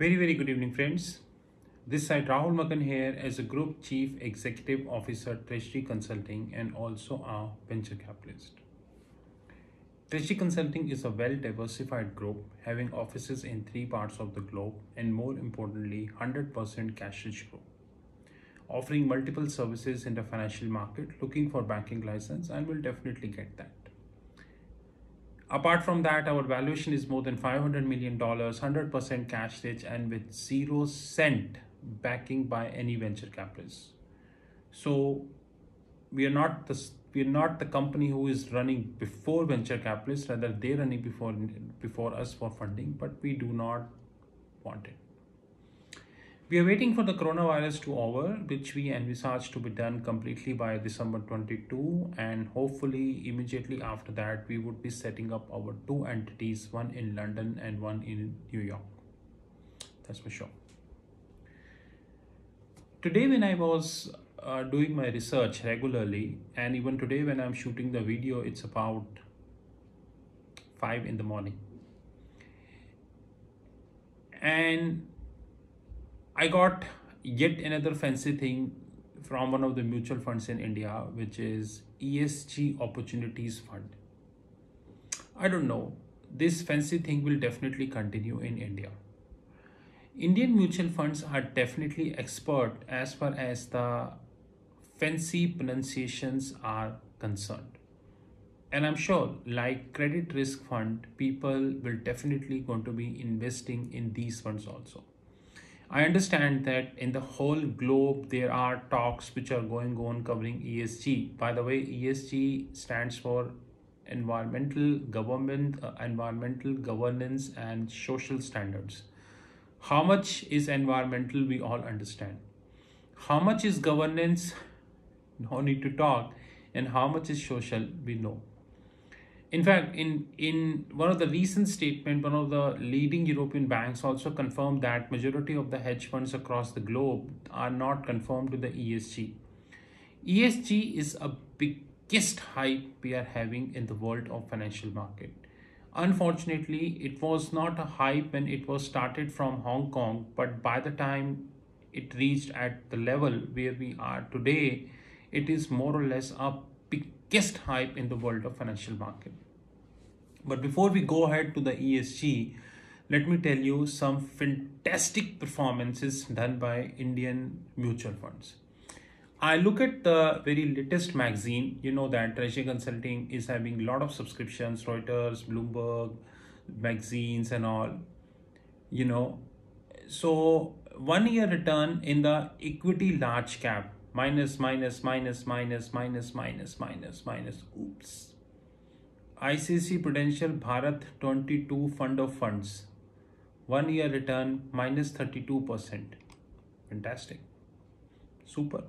Very, very good evening, friends. This side Rahul Magan here as a Group Chief Executive Officer, Treasury Consulting, and also a venture capitalist. Treasury Consulting is a well diversified group having offices in three parts of the globe and, more importantly, 100% cash rich group. Offering multiple services in the financial market, looking for banking license, and will definitely get that. Apart from that, our valuation is more than $500 million, 100% cash rich, and with zero cent backing by any venture capitalists. So we are not the we are not the company who is running before venture capitalists, rather they're running before before us for funding, but we do not want it. We are waiting for the coronavirus to over, which we envisage to be done completely by December 22, and hopefully immediately after that we would be setting up our two entities, one in London and one in New York. That's for sure. Today, when I was uh, doing my research regularly, and even today when I'm shooting the video, it's about five in the morning, and I got yet another fancy thing from one of the mutual funds in India, which is ESG Opportunities Fund. I don't know. This fancy thing will definitely continue in India. Indian mutual funds are definitely expert as far as the fancy pronunciations are concerned. And I'm sure like credit risk fund, people will definitely going to be investing in these funds also. I understand that in the whole globe there are talks which are going on covering ESG. By the way, ESG stands for environmental government, uh, environmental governance and social standards. How much is environmental we all understand. How much is governance? No need to talk. And how much is social? We know in fact, in, in one of the recent statement, one of the leading European banks also confirmed that majority of the hedge funds across the globe are not conformed to the ESG. ESG is a biggest hype we are having in the world of financial market. Unfortunately, it was not a hype when it was started from Hong Kong, but by the time it reached at the level where we are today, it is more or less a biggest hype in the world of financial market. But before we go ahead to the ESG, let me tell you some fantastic performances done by Indian mutual funds. I look at the very latest magazine, you know that Treasury Consulting is having a lot of subscriptions, Reuters, Bloomberg, magazines and all, you know. So one year return in the equity large cap minus minus minus minus minus minus minus minus. Oops. ICICI Prudential Bharat 22 fund of funds. One year return minus 32% fantastic. Super.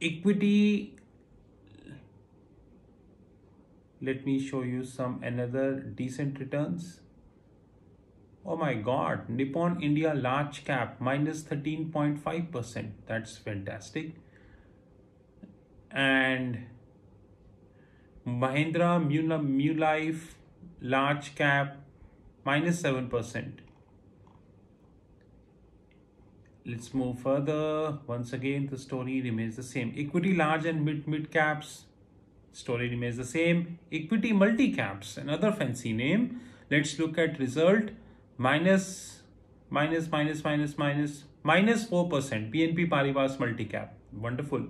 Equity. Let me show you some another decent returns Oh my god, Nippon India large cap minus 13.5%. That's fantastic. And Mahindra Manulife large cap minus 7%. Let's move further. Once again, the story remains the same. Equity large and mid mid caps story remains the same. Equity multi caps, another fancy name. Let's look at result minus minus minus minus minus minus 4% BNP Paribas multicap. Wonderful.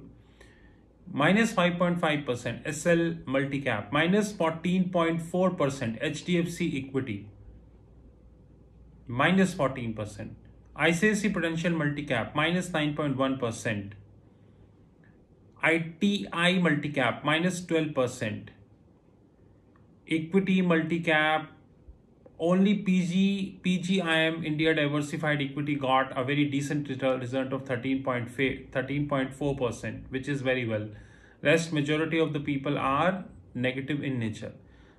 Minus 5.5% SL multicap. Minus 14.4% HDFC equity. Minus 14% ICICI Prudential multicap minus 9.1% ITI multicap minus 12% equity multicap only PG PGIM India Diversified Equity got a very decent result of 13.4 percent, which is very well. Rest majority of the people are negative in nature.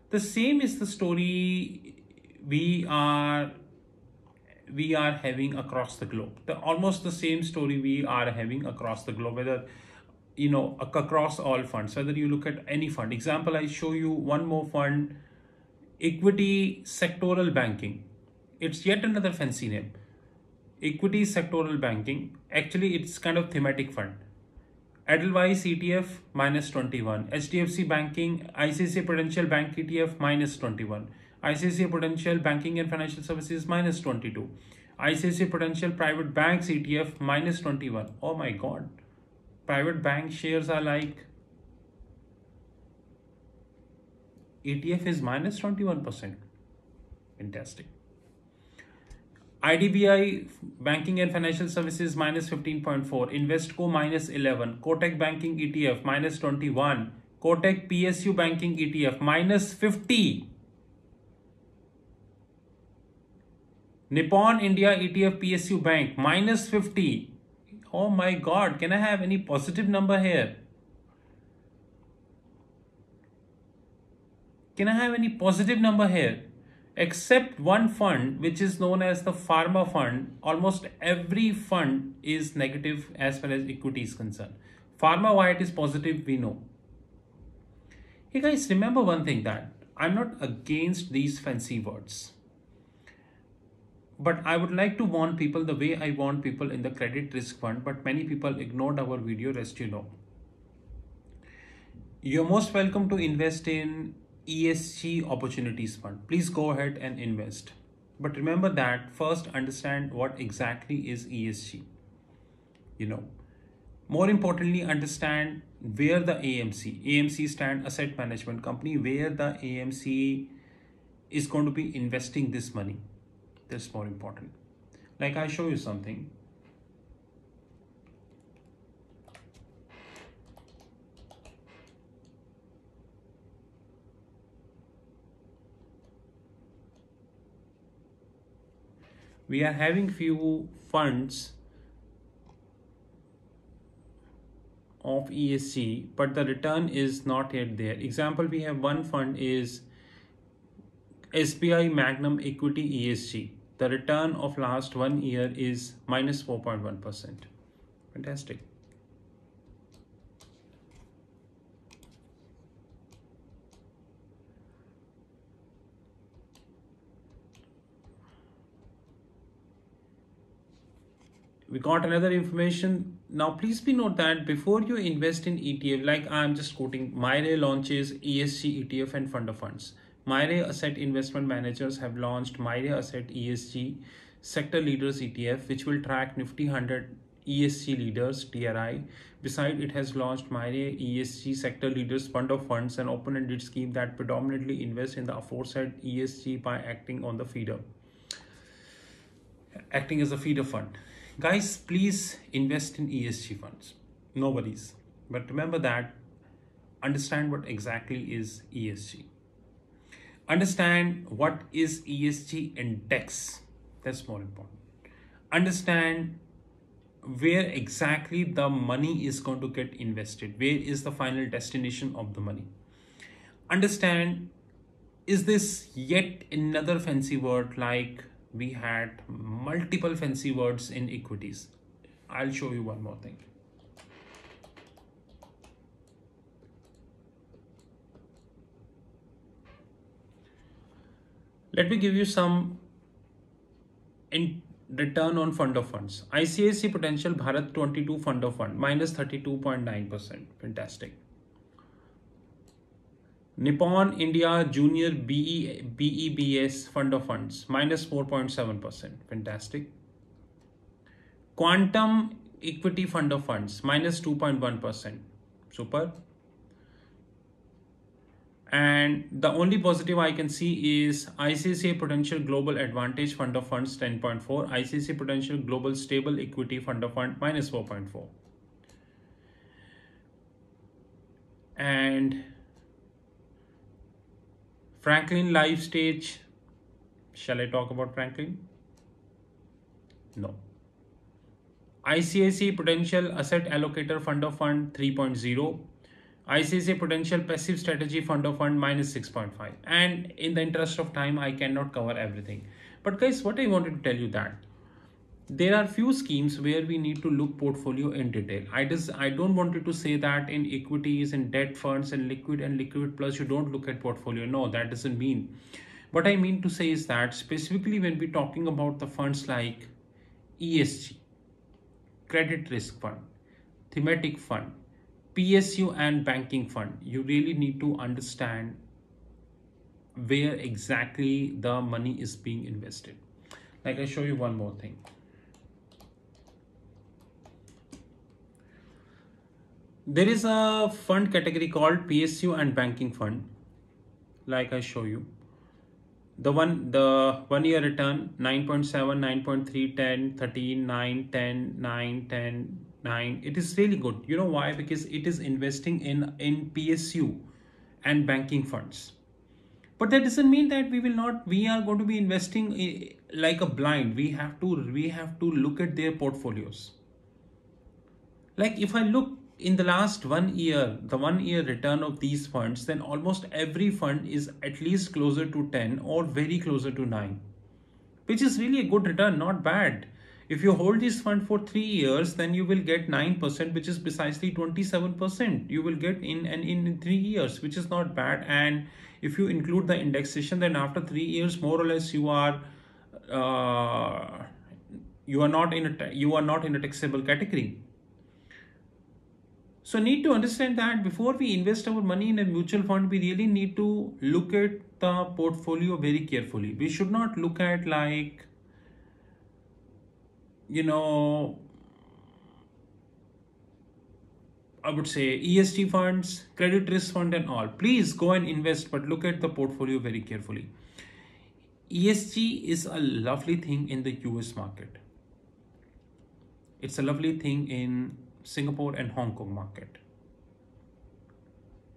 The same is the story we are we are having across the globe. The almost the same story we are having across the globe. Whether you know across all funds, whether you look at any fund. Example, I show you one more fund equity sectoral banking. It's yet another fancy name. Equity sectoral banking. Actually, it's kind of thematic fund. Edelweiss ETF minus 21. HDFC Banking, ICICI Prudential Bank ETF minus 21. ICICI Prudential Banking and Financial Services minus 22. ICICI Prudential Private Banks ETF minus 21. Oh my god. Private bank shares are like ETF is minus 21%. Fantastic. IDBI Banking and Financial Services minus 15.4, Invesco minus 11, Kotak Banking ETF minus 21, Kotak PSU Banking ETF minus 50, Nippon India ETF PSU Bank minus 50. Oh my god, can I have any positive number here? Can I have any positive number here? Except one fund, which is known as the pharma fund, almost every fund is negative as far as equity is concerned. Pharma, why it is positive, we know. Hey guys, remember one thing that I'm not against these fancy words. But I would like to warn people the way I warn people in the credit risk fund, but many people ignored our video, rest you know. You're most welcome to invest in ESG Opportunities Fund. Please go ahead and invest. But remember that first understand what exactly is ESG. You know, more importantly, understand where the AMC, AMC stand asset management company, where the AMC is going to be investing this money. That's more important. Like I show you something. We are having few funds of ESG, but the return is not yet there. Example, we have one fund is SBI Magnum Equity ESG. The return of last one year is minus 4.1. Fantastic. We got another information. Now please be note that before you invest in etf like i'm just quoting Mirae launches esg etf and fund of funds. Mirae asset investment managers have launched Mirae asset esg sector leaders etf which will track nifty 100 esg leaders tri beside it has launched Mirae esg sector leaders fund of funds an open-ended scheme that predominantly invests in the aforesaid esg by acting on the feeder acting as a feeder fund guys please invest in esg funds. Nobody's but remember that. Understand what exactly is esg understand what is esg index that's more important. Understand where exactly the money is going to get invested. Where is the final destination of the money. Understand is this yet another fancy word like we had multiple fancy words in equities. I'll show you one more thing. Let me give you some in return on fund of funds. ICICI Prudential Bharat 22 fund of fund minus 32.9%. Fantastic. Nippon India Junior BE, BEBS Fund of Funds, minus 4.7%. Fantastic. Quantum Equity Fund of Funds, minus 2.1. Super. And the only positive I can see is ICICI Prudential Global Advantage Fund of Funds 10.4, ICICI Prudential Global Stable Equity Fund of Fund minus 4.4. And Franklin life stage. Shall I talk about Franklin? No. ICICI Prudential Asset Allocator Fund of Fund 3.0. ICICI Prudential Passive Strategy Fund of Fund minus 6.5. And in the interest of time, I cannot cover everything. But guys, what I wanted to tell you that there are few schemes where we need to look portfolio in detail i just i don't want you to say that in equities and debt funds and liquid and liquid plus you don't look at portfolio no that doesn't mean What I mean to say is that specifically when we're talking about the funds like ESG, credit risk fund, thematic fund, PSU and banking fund, you really need to understand where exactly the money is being invested. Like I show you one more thing. There is a fund category called PSU and banking fund. Like I show you. The one the one year return 9.7, 9.3, 10, 13, 9, 10, 9, 10, 9. It is really good. You know why? Because it is investing in in PSU and banking funds but that doesn't mean that we will not we are going to be investing eh, like a blind we have to we have to look at their portfolios like if i look in the last one year the one year return of these funds then almost every fund is at least closer to 10 or very closer to 9 which is really a good return not bad if you hold this fund for three years, then you will get 9%, which is precisely 27%. You will get in and in three years, which is not bad. And if you include the indexation, then after three years, more or less, you are uh, you are not in a you are not in a taxable category. So need to understand that before we invest our money in a mutual fund, we really need to look at the portfolio very carefully. We should not look at like you know, I would say ESG funds, credit risk fund and all. Please go and invest, but look at the portfolio very carefully. ESG is a lovely thing in the US market. It's a lovely thing in Singapore and Hong Kong market.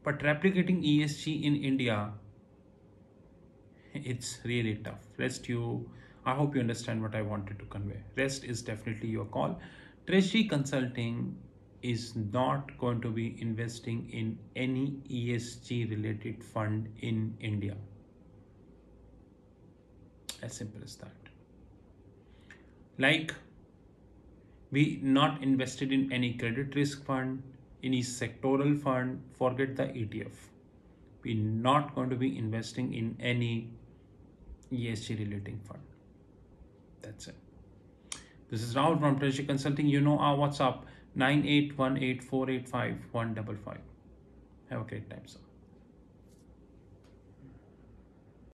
But replicating ESG in India, it's really tough. Rest you I hope you understand what I wanted to convey. Rest is definitely your call. Treasury Consulting is not going to be investing in any ESG related fund in India. As simple as that. Like we not invested in any credit risk fund, any sectoral fund, forget the ETF. We're not going to be investing in any ESG relating fund. That's it. This is Rahul from Treasury Consulting. You know our WhatsApp 9818485155. Have a great time, sir.